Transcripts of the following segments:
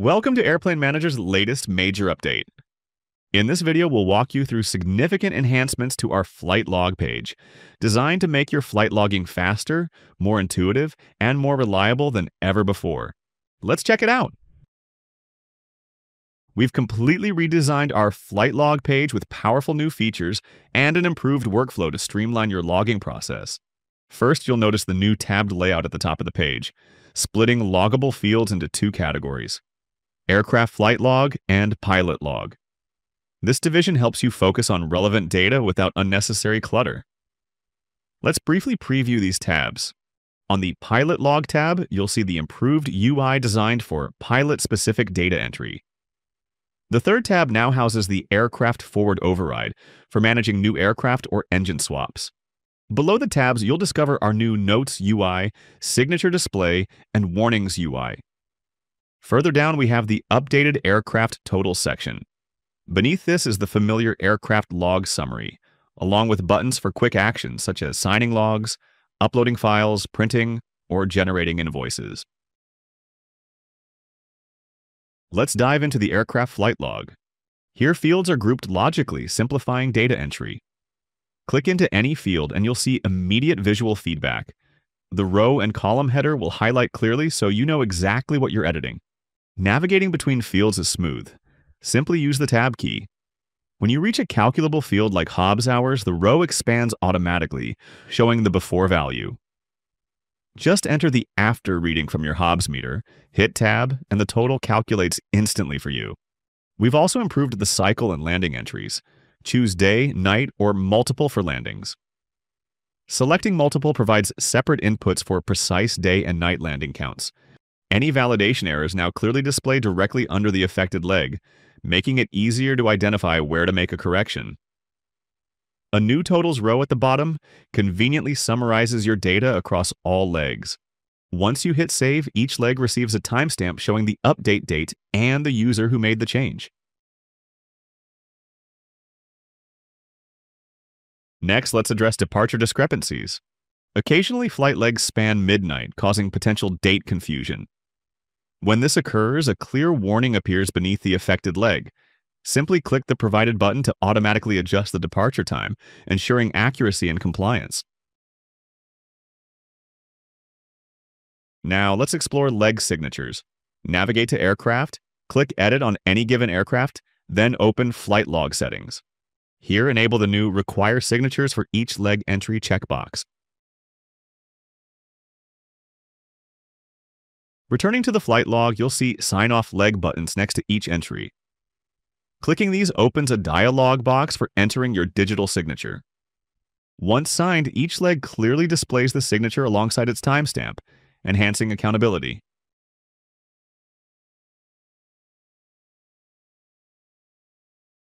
Welcome to Airplane Manager's latest major update. In this video, we'll walk you through significant enhancements to our flight log page, designed to make your flight logging faster, more intuitive, and more reliable than ever before. Let's check it out. We've completely redesigned our flight log page with powerful new features and an improved workflow to streamline your logging process. First, you'll notice the new tabbed layout at the top of the page, splitting loggable fields into two categories aircraft flight log and pilot log. This division helps you focus on relevant data without unnecessary clutter. Let's briefly preview these tabs. On the Pilot Log tab, you'll see the improved UI designed for pilot-specific data entry. The third tab now houses the Aircraft Forward Override for managing new aircraft or engine swaps. Below the tabs, you'll discover our new Notes UI, Signature Display, and Warnings UI. Further down, we have the Updated Aircraft Total section. Beneath this is the familiar aircraft log summary, along with buttons for quick actions such as signing logs, uploading files, printing, or generating invoices. Let's dive into the aircraft flight log. Here, fields are grouped logically, simplifying data entry. Click into any field and you'll see immediate visual feedback. The row and column header will highlight clearly so you know exactly what you're editing. Navigating between fields is smooth. Simply use the tab key. When you reach a calculable field like Hobbs hours, the row expands automatically, showing the before value. Just enter the after reading from your Hobbs meter, hit tab, and the total calculates instantly for you. We've also improved the cycle and landing entries. Choose day, night, or multiple for landings. Selecting multiple provides separate inputs for precise day and night landing counts. Any validation errors now clearly display directly under the affected leg, making it easier to identify where to make a correction. A new totals row at the bottom conveniently summarizes your data across all legs. Once you hit save, each leg receives a timestamp showing the update date and the user who made the change. Next, let's address departure discrepancies. Occasionally, flight legs span midnight, causing potential date confusion. When this occurs, a clear warning appears beneath the affected leg. Simply click the provided button to automatically adjust the departure time, ensuring accuracy and compliance. Now, let's explore leg signatures. Navigate to Aircraft, click Edit on any given aircraft, then open Flight Log Settings. Here, enable the new Require Signatures for each leg entry checkbox. Returning to the flight log, you'll see Sign Off Leg buttons next to each entry. Clicking these opens a dialog box for entering your digital signature. Once signed, each leg clearly displays the signature alongside its timestamp, enhancing accountability.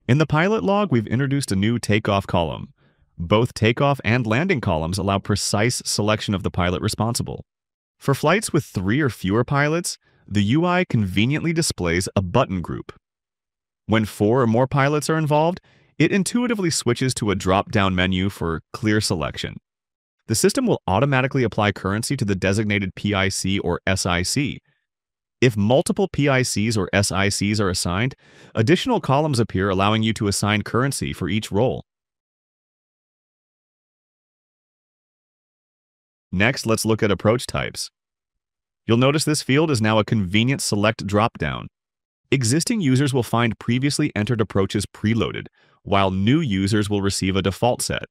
In the pilot log, we've introduced a new takeoff column. Both takeoff and landing columns allow precise selection of the pilot responsible. For flights with three or fewer pilots, the UI conveniently displays a button group. When four or more pilots are involved, it intuitively switches to a drop-down menu for clear selection. The system will automatically apply currency to the designated PIC or SIC, if multiple PICs or SICs are assigned, additional columns appear allowing you to assign currency for each role. Next, let's look at approach types. You'll notice this field is now a convenient select dropdown. Existing users will find previously entered approaches preloaded, while new users will receive a default set.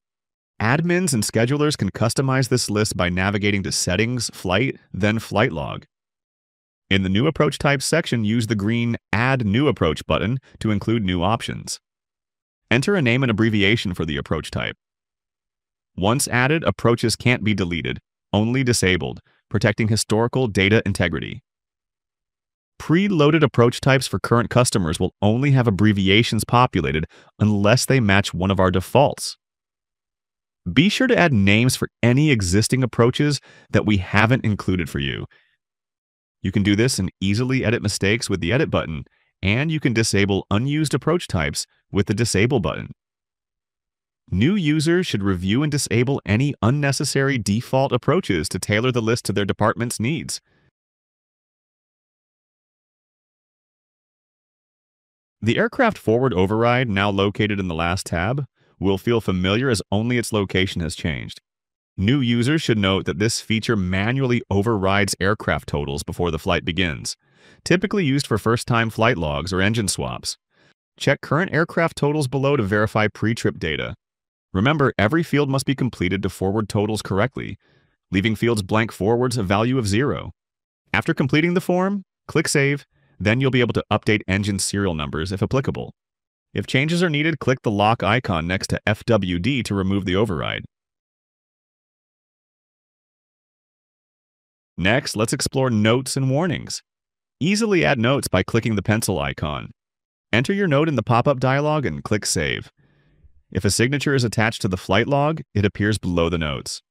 Admins and schedulers can customize this list by navigating to Settings, Flight, then Flight Log. In the New Approach Types section, use the green Add New Approach button to include new options. Enter a name and abbreviation for the approach type. Once added, approaches can't be deleted, only disabled, protecting historical data integrity. Pre-loaded approach types for current customers will only have abbreviations populated unless they match one of our defaults. Be sure to add names for any existing approaches that we haven't included for you you can do this and easily edit mistakes with the Edit button, and you can disable unused approach types with the Disable button. New users should review and disable any unnecessary default approaches to tailor the list to their department's needs. The aircraft forward override, now located in the last tab, will feel familiar as only its location has changed. New users should note that this feature manually overrides aircraft totals before the flight begins, typically used for first-time flight logs or engine swaps. Check current aircraft totals below to verify pre-trip data. Remember, every field must be completed to forward totals correctly, leaving fields blank forwards a value of zero. After completing the form, click Save, then you'll be able to update engine serial numbers if applicable. If changes are needed, click the lock icon next to FWD to remove the override. Next, let's explore notes and warnings. Easily add notes by clicking the pencil icon. Enter your note in the pop-up dialog and click Save. If a signature is attached to the flight log, it appears below the notes.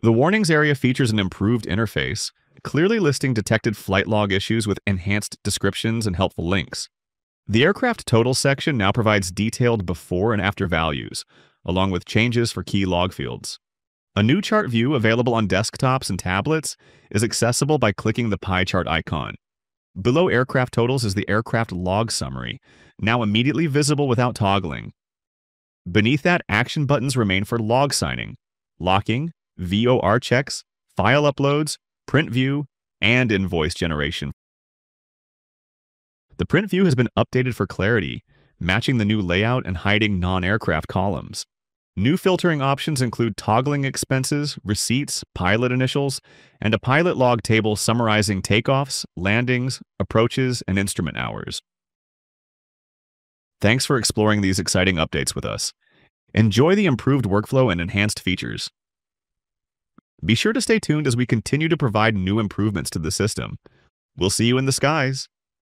The warnings area features an improved interface, clearly listing detected flight log issues with enhanced descriptions and helpful links. The aircraft total section now provides detailed before and after values, along with changes for key log fields. A new chart view available on desktops and tablets is accessible by clicking the pie chart icon. Below aircraft totals is the aircraft log summary, now immediately visible without toggling. Beneath that, action buttons remain for log signing, locking, VOR checks, file uploads, print view, and invoice generation. The print view has been updated for clarity, matching the new layout and hiding non-aircraft columns. New filtering options include toggling expenses, receipts, pilot initials, and a pilot log table summarizing takeoffs, landings, approaches, and instrument hours. Thanks for exploring these exciting updates with us. Enjoy the improved workflow and enhanced features. Be sure to stay tuned as we continue to provide new improvements to the system. We'll see you in the skies.